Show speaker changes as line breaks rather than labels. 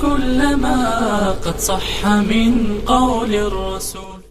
كل ما قد صح من قول الرسول.